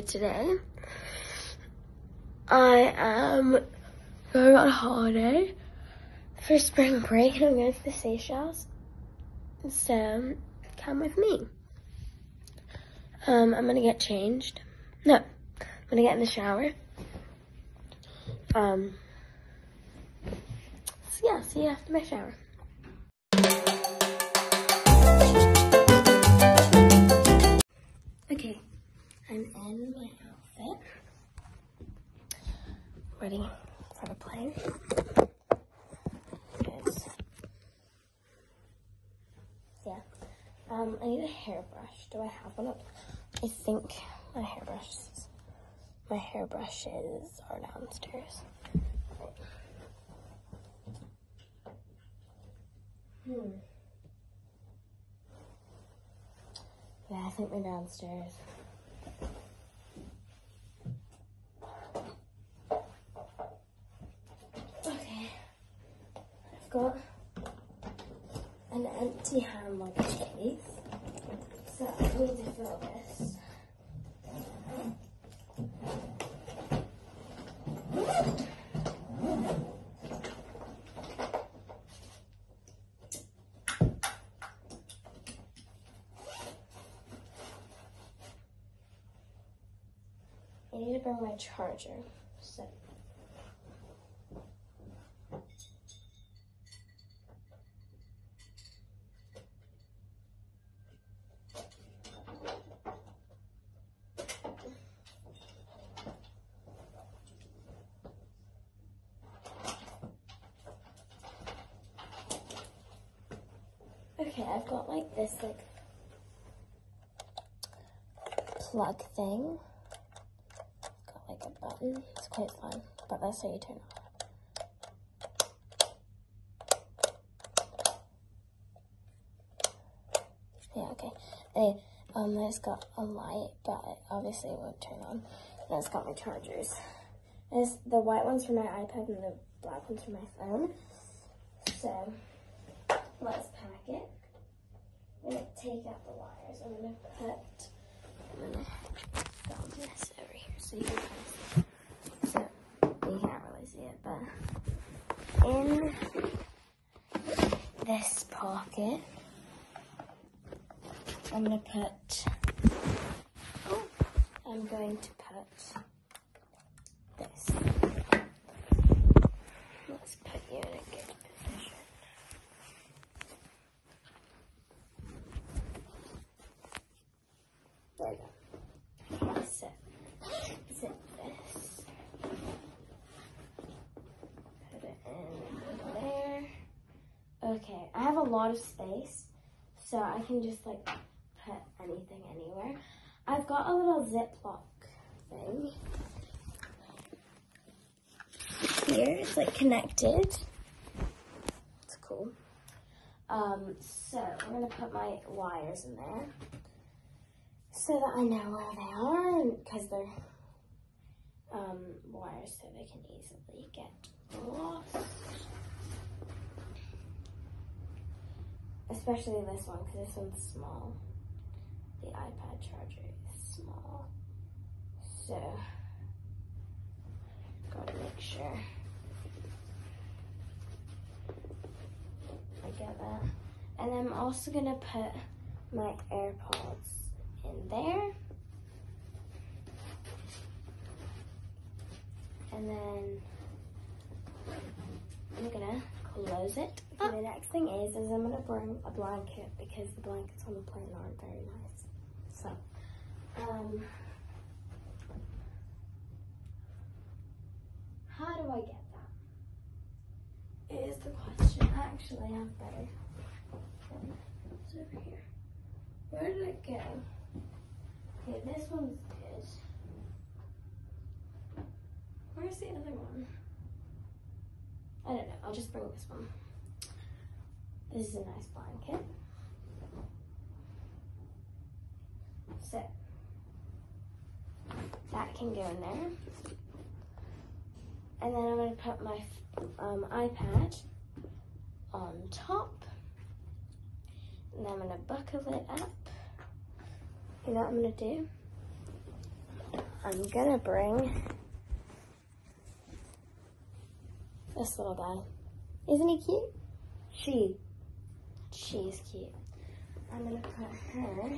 Today, I am going on a holiday for spring break and I'm going to the Seychelles. So, come with me. Um, I'm gonna get changed. No, I'm gonna get in the shower. Um, so yeah, see you after my shower. Okay, I'm in my outfit. Ready for the plane. Yes. Yeah. Um, I need a hairbrush. Do I have one? I think my hairbrushes, my hairbrushes are downstairs. Hmm. Yeah, I think they're downstairs. Okay. I've got an empty hand luggage case. So I need to fill this. I need to bring my charger. So. Okay, I've got like this like plug thing. Got like a button. It's quite fun, but that's how you turn it on. Yeah, okay. And, um, it's got a light, but it obviously it won't turn on. And it's got my chargers. It's the white ones for my iPad and the black ones for my phone. So, let's pack it. I'm gonna take out the wires. I'm gonna put, I'm gonna film this over here so you can see. So, you can't really see it, but in this pocket, I'm gonna put, oh, I'm going to put this. Let's put you in a good position. This. Put it in there. Okay, I have a lot of space, so I can just like put anything anywhere. I've got a little Ziploc thing. Here, it's like connected. It's cool. Um, so I'm gonna put my wires in there so that I know where they are because they're um, wires so they can easily get lost. Especially this one because this one's small. The iPad charger is small. So, gotta make sure I get that. And I'm also gonna put my AirPods in there. And then I'm gonna close it. Okay, the next thing is, is I'm gonna bring a blanket because the blankets on the plane aren't very nice. So, um, how do I get that? It is the question. Actually, I have better. It's over here. Where did it go? Okay, this one's good. Where's the other one? I don't know. I'll just bring this one. This is a nice blanket. So, that can go in there. And then I'm to put my um, iPad on top. And then I'm to buckle it up. You know what I'm gonna do? I'm gonna bring this little guy. Isn't he cute? She. She's cute. I'm gonna put her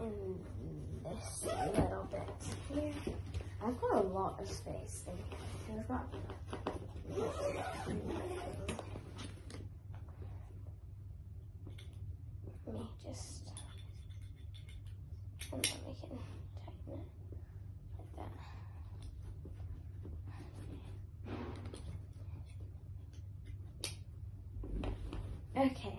in this little bit here. I've got a lot of space. I've got let me just and then we can tighten it like that. Okay,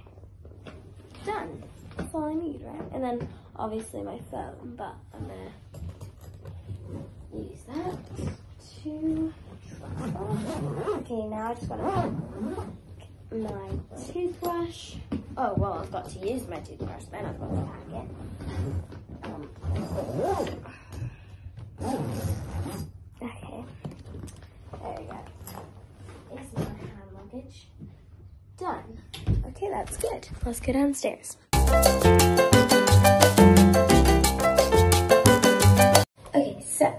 done. That's all I need, right? And then obviously my phone, but I'm gonna use that to. Okay, now I just wanna put my toothbrush. Oh well, I've got to use my toothbrush. Then I've got to pack it. Okay, there go. My hand luggage. Done. Okay, that's good. Let's go downstairs. Okay, so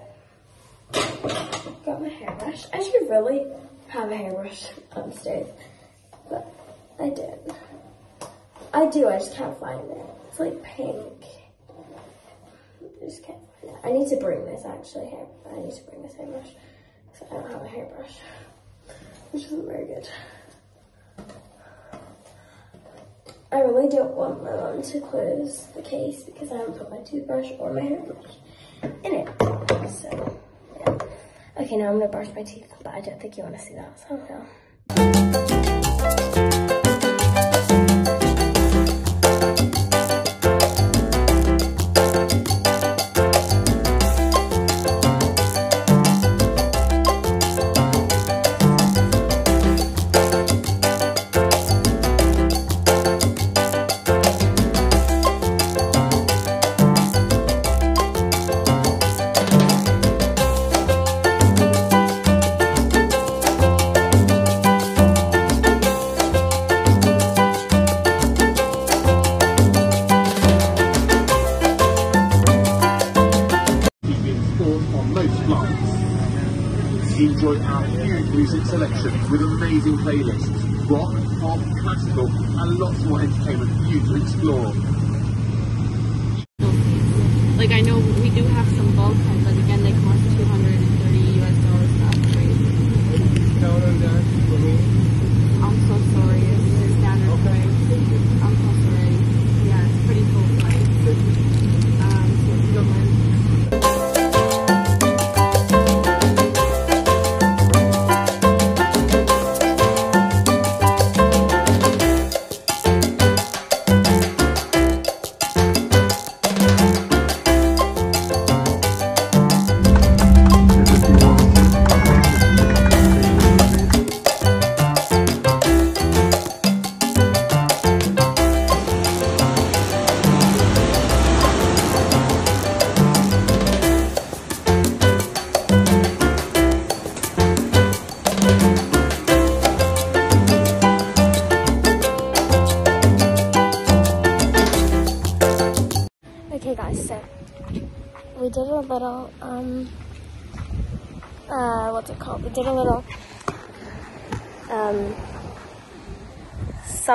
got my hairbrush. I should really have a hairbrush upstairs, but I don't. I do, I just can't find it. It's like pink. I just it. I need to bring this actually hair. I need to bring this hairbrush. So I don't have a hairbrush, which isn't very good. I really don't want my mom to close the case because I haven't put my toothbrush or my hairbrush in it. So, yeah. Okay, now I'm gonna brush my teeth, but I don't think you want to see that, so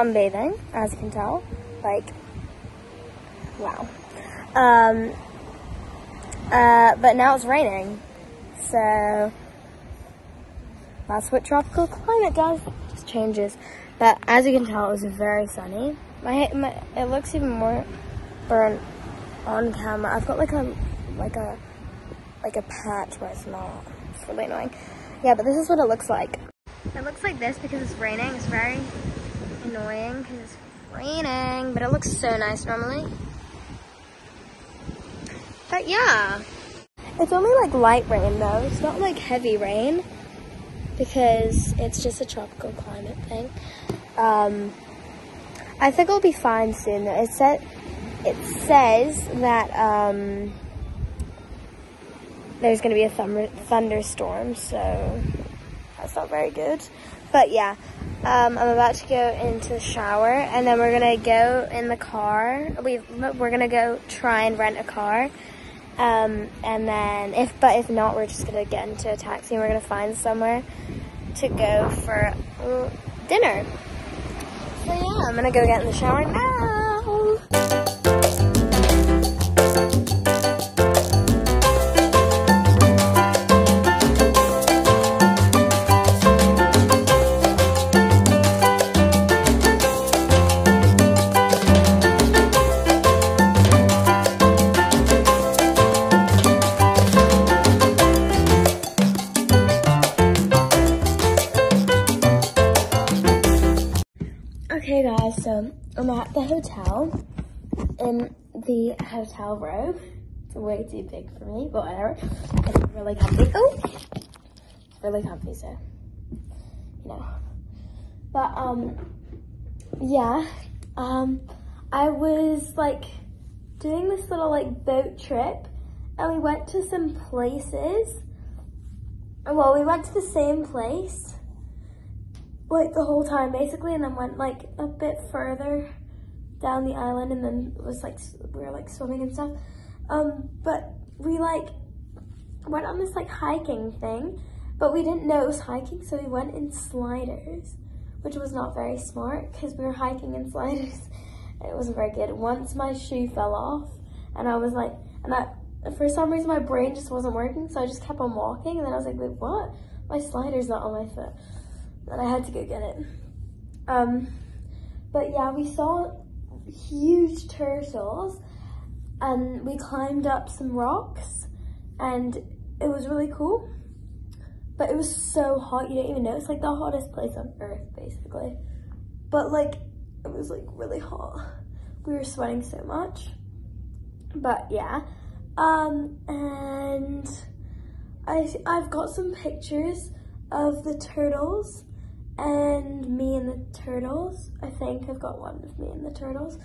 sunbathing, as you can tell. Like, wow. Um, uh, but now it's raining, so that's what tropical climate does. Just changes. But as you can tell, it was very sunny. My, my it looks even more burnt on camera. I've got like a like a like a patch where it's not. It's really annoying. Yeah, but this is what it looks like. It looks like this because it's raining. It's very annoying because it's raining, but it looks so nice normally. But yeah, it's only like light rain though. It's not like heavy rain because it's just a tropical climate thing. Um, I think it'll be fine soon. It said it says that um, there's going to be a thumber, thunderstorm, so that's not very good. But yeah, um, I'm about to go into the shower, and then we're gonna go in the car. We we're gonna go try and rent a car, um, and then if but if not, we're just gonna get into a taxi and we're gonna find somewhere to go for uh, dinner. So yeah, I'm gonna go get in the shower now. So I'm at the hotel in the hotel robe. It's way too big for me, but whatever. It's really comfy. Oh, it's really comfy, so you know. But um, yeah, um, I was like doing this little like boat trip, and we went to some places. Well, we went to the same place like the whole time basically and then went like a bit further down the island and then was like we were like swimming and stuff. Um but we like went on this like hiking thing but we didn't know it was hiking so we went in sliders which was not very smart because we were hiking in sliders. It wasn't very good. Once my shoe fell off and i was like and i for some reason my brain just wasn't working so i just kept on walking and then i was like wait what? My slider's not on my foot and I had to go get it. Um, but yeah, we saw huge turtles and we climbed up some rocks and it was really cool. But it was so hot, you don't even know. It's like the hottest place on earth, basically. But like, it was like really hot. We were sweating so much. But yeah. Um, and I, I've got some pictures of the turtles and me and the turtles. I think I've got one of me and the turtles.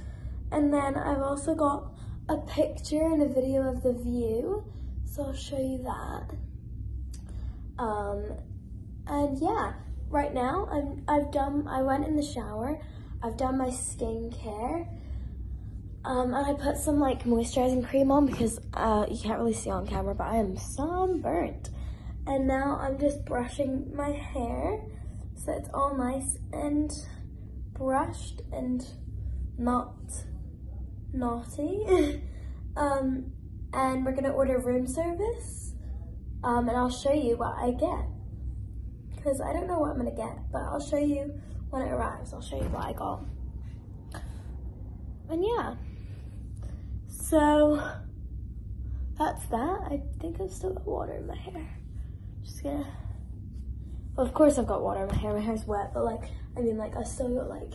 And then I've also got a picture and a video of the view. So I'll show you that. Um, and yeah, right now I'm, I've done, I went in the shower. I've done my skincare. Um, and I put some like moisturizing cream on because uh, you can't really see on camera, but I am sunburnt. And now I'm just brushing my hair so it's all nice and brushed and not naughty. um, and we're gonna order room service. Um, and I'll show you what I get. Because I don't know what I'm gonna get, but I'll show you when it arrives. I'll show you what I got. And yeah. So that's that. I think I've still got water in my hair. Just gonna of course I've got water in my hair. My hair's wet, but like, I mean, like, I still got like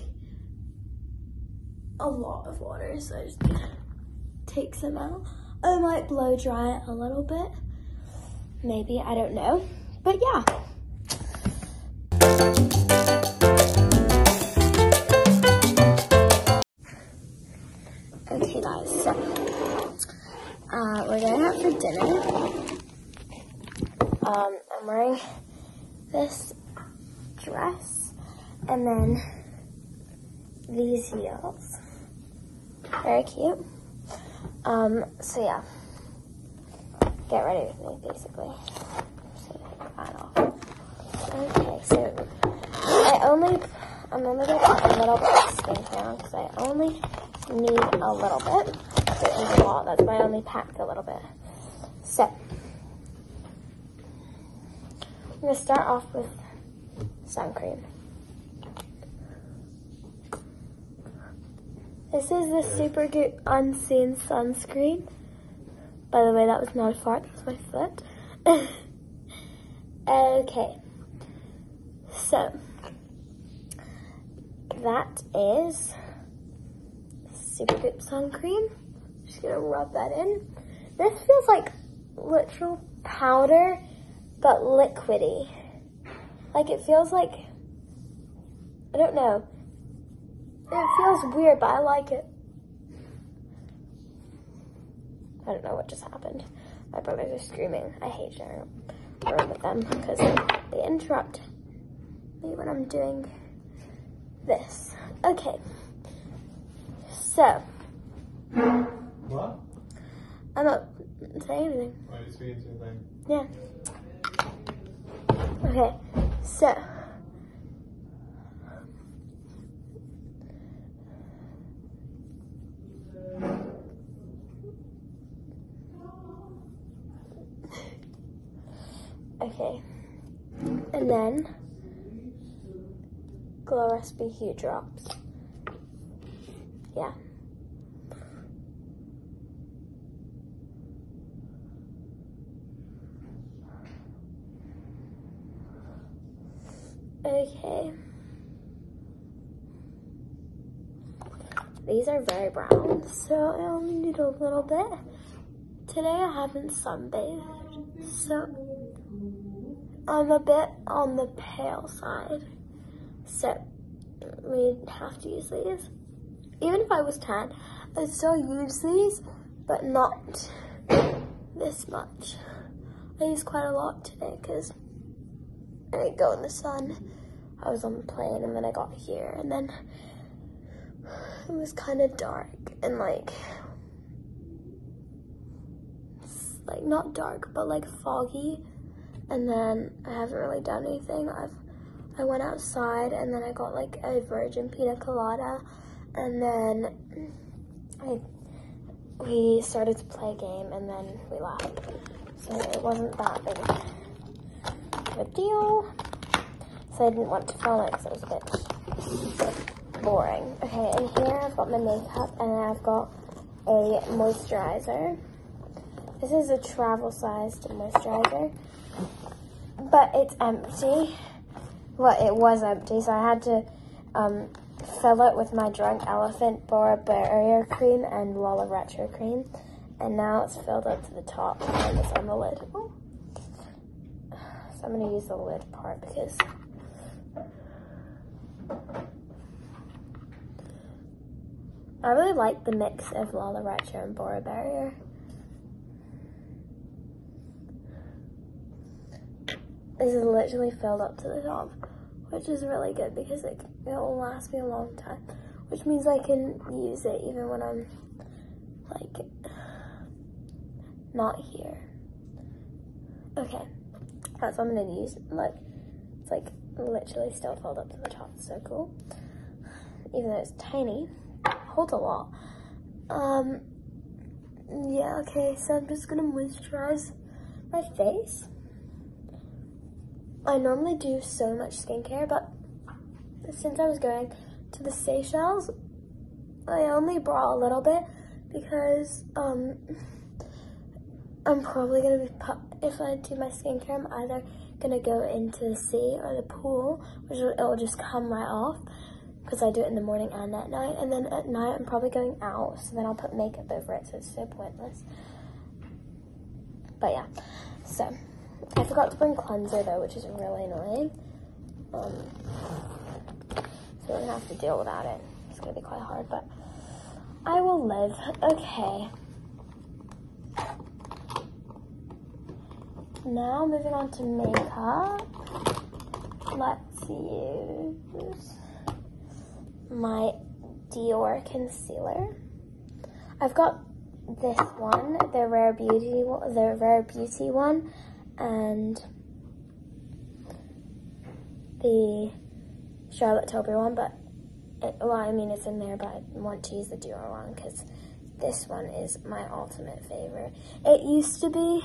a lot of water, so I just gonna take some out. I might blow dry it a little bit. Maybe, I don't know. But yeah. Okay, guys, so uh, we're going out for dinner. Um, I'm wearing this dress and then these heels. Very cute. Um, so yeah. Get ready with me basically. Okay, so I only I'm only gonna put a little bit of skincare because I only need a little bit. A lot, that's why I only packed a little bit. So I'm gonna start off with sun cream. This is the Supergoop Unseen Sunscreen. By the way, that was not a fart, that was my foot. okay. So, that is Supergoop Sun Cream. Just gonna rub that in. This feels like literal powder, but liquidy. Like it feels like, I don't know. It feels weird, but I like it. I don't know what just happened. My brothers are screaming. I hate sharing a room with them because they interrupt me when I'm doing this. Okay. So, What? I'm not saying anything. Why are you speaking to your thing? Yeah. Okay, so. Okay. And then Glow Recipe Hue Drops. Yeah. Okay. These are very brown, so I only need a little bit. Today I haven't sunbathed, so I'm a bit on the pale side. So we have to use these. Even if I was tan, I'd still use these, but not this much. I use quite a lot today because I go in the sun. I was on the plane and then I got here and then it was kind of dark and like like not dark but like foggy and then I haven't really done anything. I've I went outside and then I got like a virgin pina colada and then I we started to play a game and then we left. So it wasn't that big of a deal. So I didn't want to film it because it was a bit boring. Okay, and here I've got my makeup and I've got a moisturizer. This is a travel sized moisturizer, but it's empty. Well, it was empty, so I had to um, fill it with my Drunk Elephant Bora Barrier Cream and Lala Retro Cream. And now it's filled up to the top and it's on the lid. So I'm gonna use the lid part because I really like the mix of Lala Retro and Bora Barrier. This is literally filled up to the top, which is really good because it, it will last me a long time, which means I can use it even when I'm like not here. Okay, that's what I'm gonna use. Look, it's like literally still filled up to the top. So cool. Even though it's tiny, holds a lot. Um, yeah. Okay, so I'm just gonna moisturize my face. I normally do so much skincare, but since I was going to the Seychelles, I only brought a little bit because um, I'm probably gonna be if I do my skincare, I'm either gonna go into the sea or the pool, which will, it'll just come right off because I do it in the morning and at night. And then at night, I'm probably going out, so then I'll put makeup over it, so it's so pointless. But yeah, so I forgot to bring cleanser though, which is really annoying. Um, so we're gonna have to deal without it. It's gonna be quite hard, but I will live. Okay. Now moving on to makeup. Let's use my Dior concealer. I've got this one, the Rare Beauty, the Rare Beauty one, and the Charlotte Tilbury one, but it, well, I mean it's in there, but I want to use the Dior one because this one is my ultimate favorite. It used to be,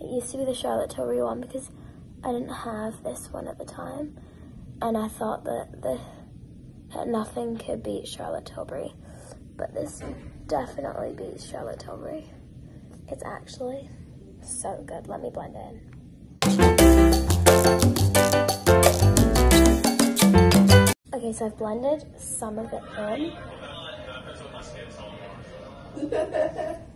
it used to be the Charlotte Tilbury one because I didn't have this one at the time, and I thought that the that nothing could beat Charlotte Tilbury, but this definitely beats Charlotte Tilbury. It's actually so good. Let me blend it in. Okay, so I've blended some of it in.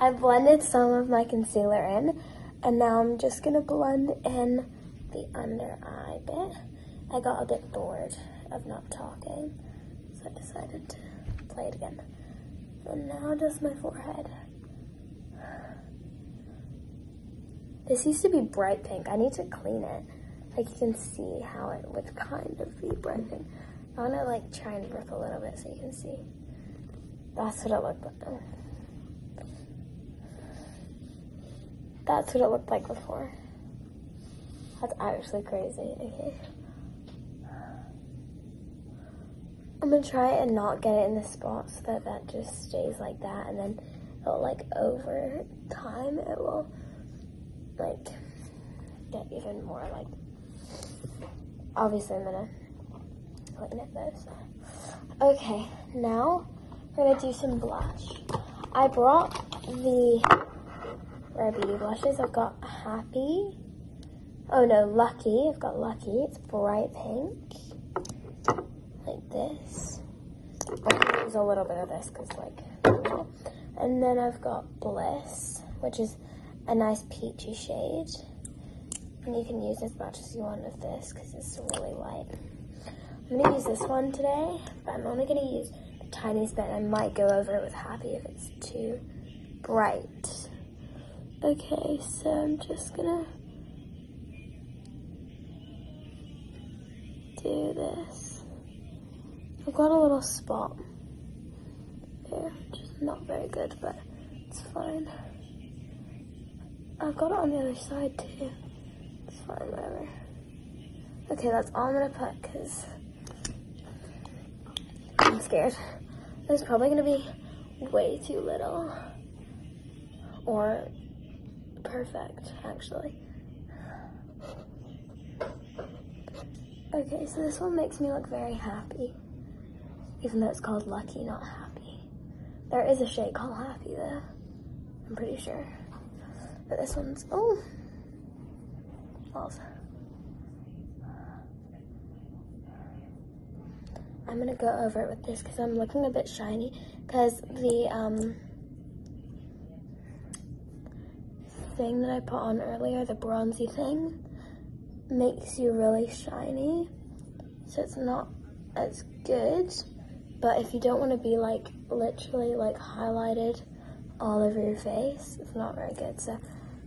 I've blended some of my concealer in, and now I'm just gonna blend in the under eye bit. I got a bit bored of not talking, so I decided to play it again. And now just my forehead. This used to be bright pink. I need to clean it. like you can see how it would kind of be broken. I want to like try and rip a little bit so you can see. That's what it looked like. That's what it looked like before. That's actually crazy. Okay. I'm gonna try and not get it in the spot so that that just stays like that and then it'll like over time it will like get even more like obviously I'm gonna clean it those. Okay, now we're gonna do some blush. I brought the Rare Beauty blushes. I've got Happy. Oh no, Lucky. I've got Lucky. It's bright pink. Like this. I'll use a little bit of this because like, and then I've got Bliss, which is a nice peachy shade. And you can use as much as you want of this because it's really light. I'm going to use this one today, but I'm only going to use the tiniest bit. I might go over it with Happy if it's too bright. Okay, so I'm just to do this. I've got a little spot here, which is not very good, but it's fine. I've got it on the other side too. It's fine, whatever. Okay, that's all I'm gonna put because I'm scared. It's probably gonna be way too little or perfect, actually. Okay, so this one makes me look very happy, even though it's called Lucky, not Happy. There is a shade called Happy though, I'm pretty sure. But this one's, oh, false. I'm gonna go over it with this because I'm looking a bit shiny because the um, thing that I put on earlier, the bronzy thing, makes you really shiny. So it's not as good. But if you don't want to be like literally like highlighted all over your face, it's not very good. So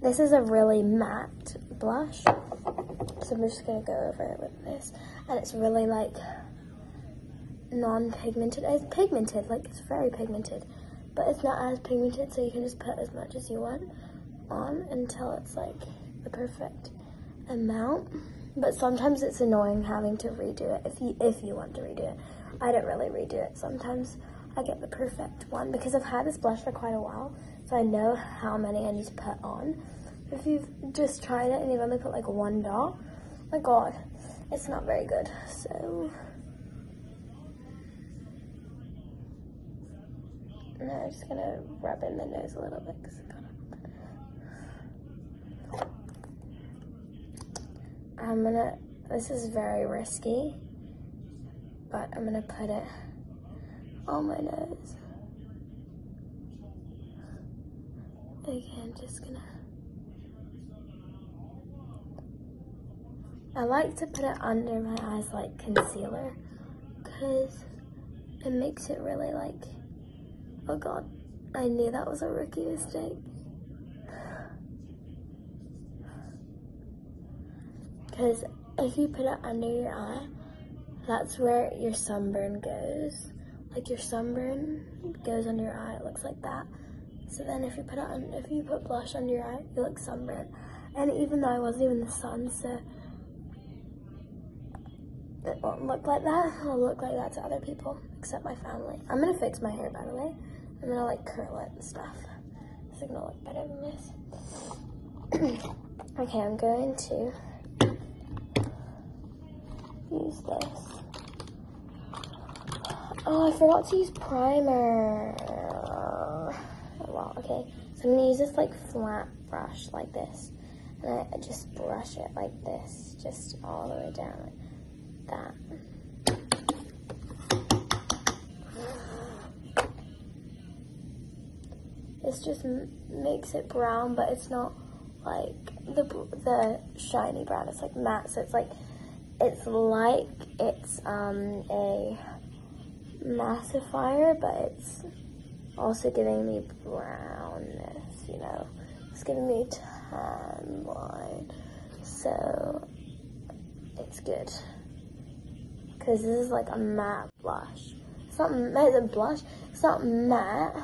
this is a really matte blush. So I'm just gonna go over it with this. And it's really like non-pigmented. It's pigmented, like it's very pigmented. But it's not as pigmented, so you can just put as much as you want on until it's like the perfect amount. But sometimes it's annoying having to redo it if you if you want to redo it. I don't really redo it. Sometimes I get the perfect one because I've had this blush for quite a while, so I know how many I need to put on. If you've just tried it and you've only put like one dot, my god, it's not very good. So now I'm just gonna rub in the nose a little bit because I'm gonna, this is very risky, but I'm gonna put it on my nose. Again, just gonna, I like to put it under my eyes like concealer, because it makes it really like, oh god, I knew that was a rookie mistake. Because if you put it under your eye, that's where your sunburn goes. Like your sunburn goes under your eye, it looks like that. So then if you put it on, if you put blush under your eye, you look sunburned. And even though I wasn't even the sun, so it won't look like that. It'll look like that to other people, except my family. I'm gonna fix my hair, by the way. I'm gonna like curl it and stuff. It's gonna look better than this. okay, I'm going to use this. Oh, I forgot to use primer. Oh, well, okay. So I'm gonna use this like flat brush like this. And I just brush it like this, just all the way down like that. This just makes it brown, but it's not like the the shiny brown. It's like matte, so it's like it's like it's um, a mattifier, but it's also giving me brownness, you know. It's giving me tan line. So it's good. Because this is like a matte blush. It's not matte, it's blush. It's not matte,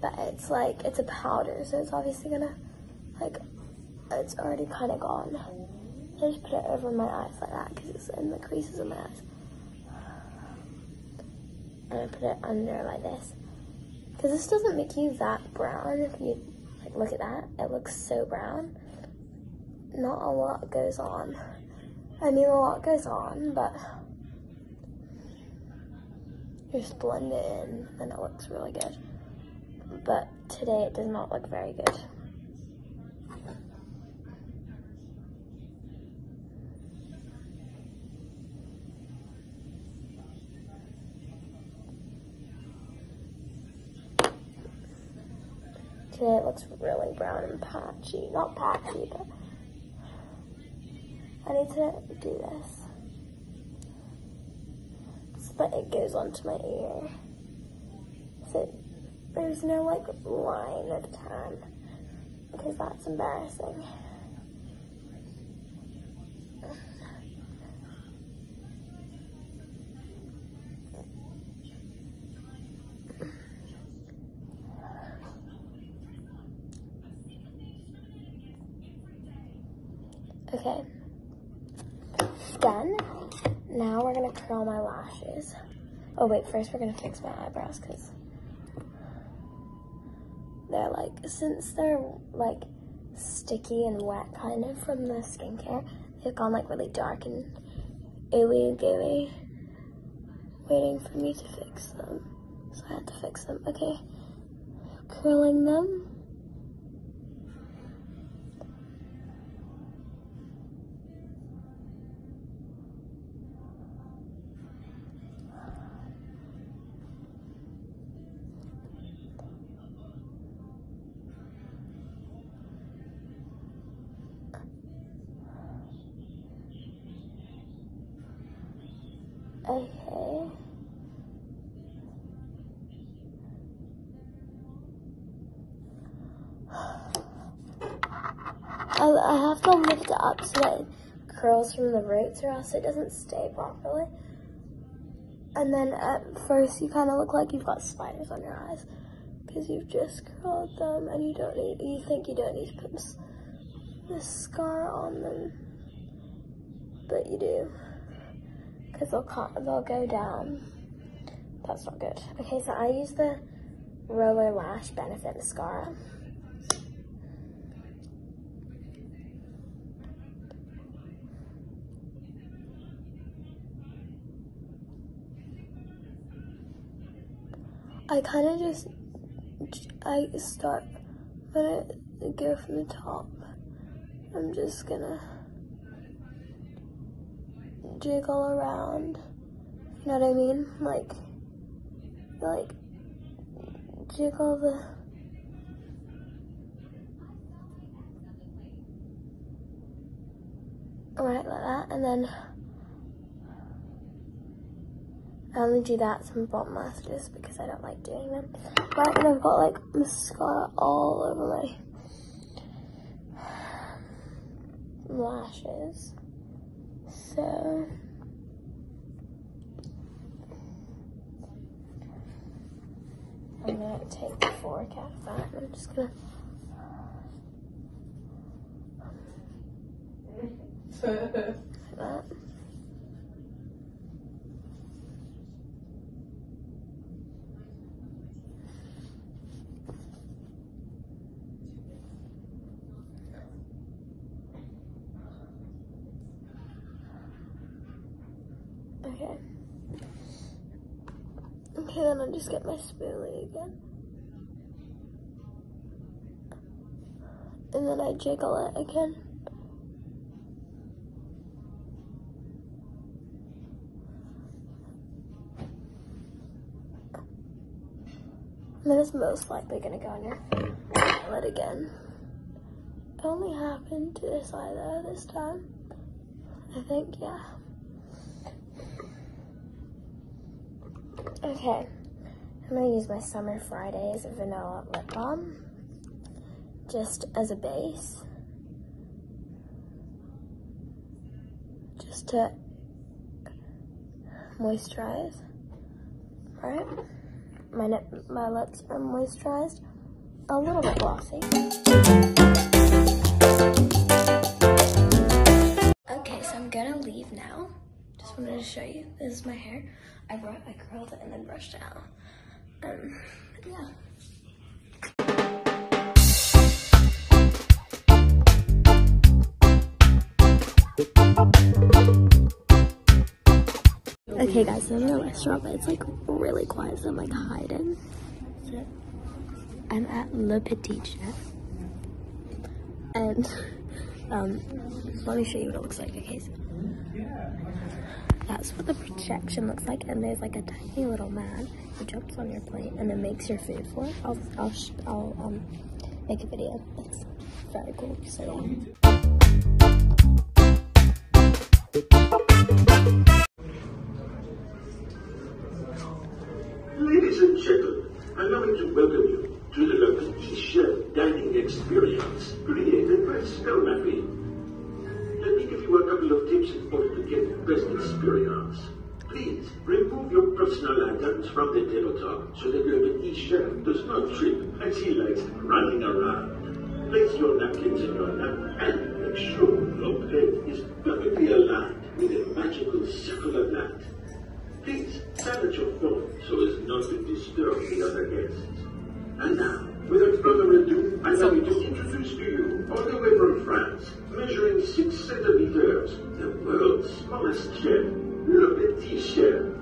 but it's like, it's a powder. So it's obviously gonna, like, it's already kind of gone. I just put it over my eyes like that because it's in the creases of my eyes. And I put it under like this. Because this doesn't make you that brown if you like look at that. It looks so brown. Not a lot goes on. I mean a lot goes on, but just blend it in and it looks really good. But today it does not look very good. It looks really brown and patchy. Not patchy, but I need to do this. So that it goes onto my ear. So there's no like line at the time because that's embarrassing. Okay. Done. Now we're gonna curl my lashes. Oh wait, first we're gonna fix my eyebrows because they're like, since they're like sticky and wet kind of from the skincare, they've gone like really dark and ooey gooey, waiting for me to fix them. So I had to fix them. Okay, curling them. Okay. I, I have to lift it up so that it curls from the roots or else it doesn't stay properly. And then at first you kind of look like you've got spiders on your eyes because you've just curled them and you don't need, you think you don't need to put this mascara on them, but you do because they'll, they'll go down. That's not good. Okay, so I use the Roller Lash Benefit Mascara. I kind of just, I start, when I go from the top, I'm just gonna jiggle around. You know what I mean? Like, like, jiggle the. Right, like that, and then I only do that some bottom lashes because I don't like doing them. Right, and I've got like mascara all over my lashes. So I'm gonna take the fork out of that and I'm just gonna like that. Okay. Okay, then I'll just get my spoolie again. And then I jiggle it again. And then it's most likely gonna go on your lid again. It only happened to this eye though this time. I think, yeah. Okay, I'm gonna use my Summer Fridays Vanilla Lip Balm just as a base. Just to moisturize. Alright? My, nip, my lips are moisturized. A little bit glossy. Okay, so I'm gonna leave now. Just wanted to show you. This is my hair. I brought, I curled it and then brushed it out. Okay guys, I'm in a restaurant, but it's like really quiet, so I'm like hiding. I'm at Le Petit Chef. And um, let me show you what it looks like. Okay, so that's what the projection looks like. And there's like a tiny little man who jumps on your plate and then makes your food for it. I'll, I'll, I'll um, make a video. It's very cool. So yeah. Ladies and gentlemen, allow me to welcome you to the Petit Chef dining experience created by Skullmapping. Let in order to get the best experience. Please remove your personal items from the tabletop so that Petit Chef does not trip as he likes running around. Place your napkins in your lap and make sure your plate is perfectly aligned with a magical circle of light. Please silence your phone so as not to disturb the other guests. And now, without further ado, allow me to introduce to you, all the way from France, measuring six centimeters, the world's smallest chef, Le Petit Chef.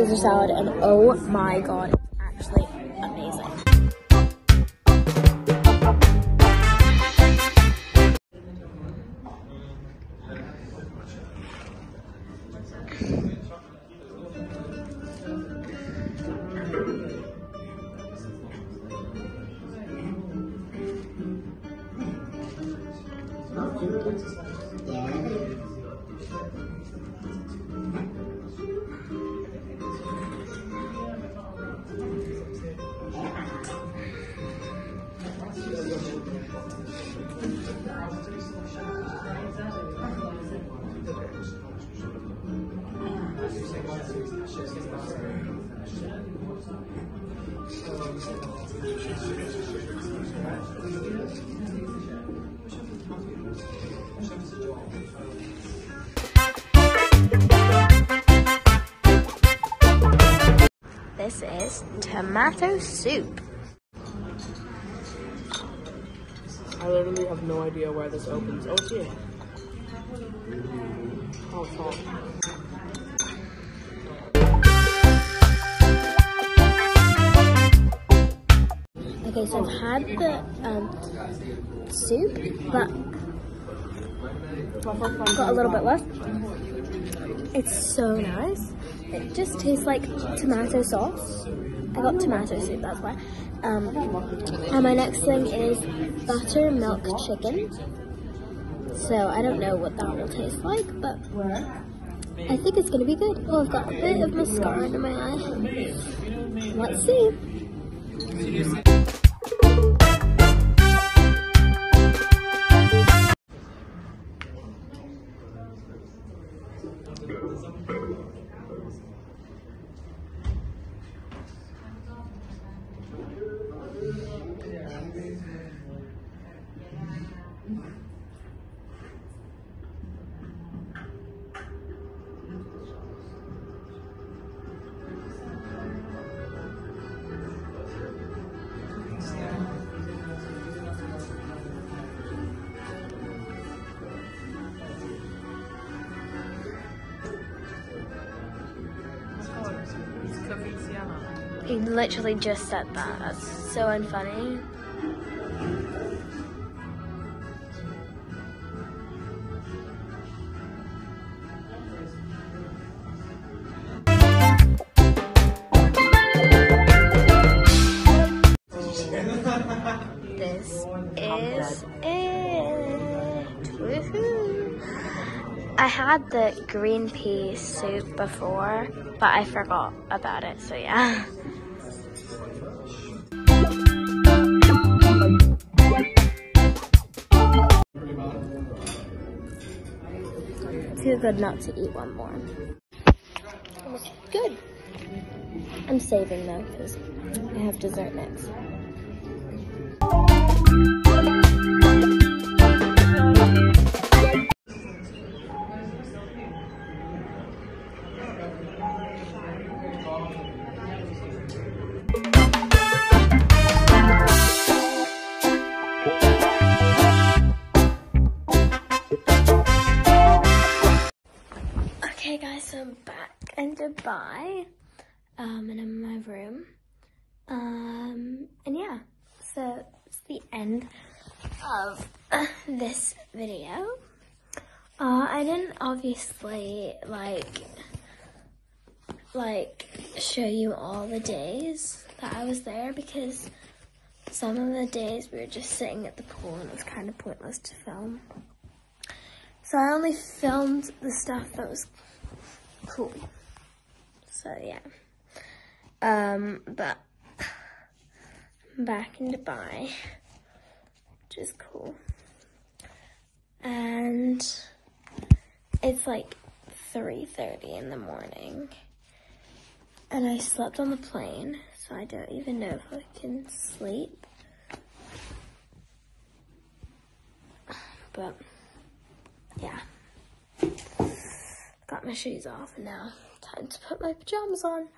Caesar salad, and oh my god, it's actually amazing. Tomato soup. I literally have no idea where this opens. Oh, it's here. Oh, it's hot. Okay, so I've had the um, soup, but got a little bit left. It's so nice. It just tastes like tomato sauce. I got tomato soup, that's why. Um, and my next thing is buttermilk chicken. So I don't know what that will taste like, but I think it's gonna be good. Oh, I've got a bit of mascara under my eye. Let's see. Literally just said that. That's so unfunny. This is it. Woohoo! I had the green pea soup before, but I forgot about it, so yeah. good not to eat one more. Good. I'm saving though, because I have dessert next. In um, and I'm in my room. Um, and yeah, so it's the end of this video. Uh, I didn't obviously like like show you all the days that I was there because some of the days we were just sitting at the pool and it was kind of pointless to film. So I only filmed the stuff that was cool. So yeah. Um, but I'm back in Dubai, which is cool. And it's like 3.30 in the morning. And I slept on the plane, so I don't even know if I can sleep. But, yeah. Got my shoes off now time to put my pajamas on.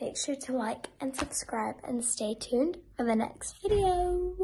Make sure to like and subscribe and stay tuned for the next video.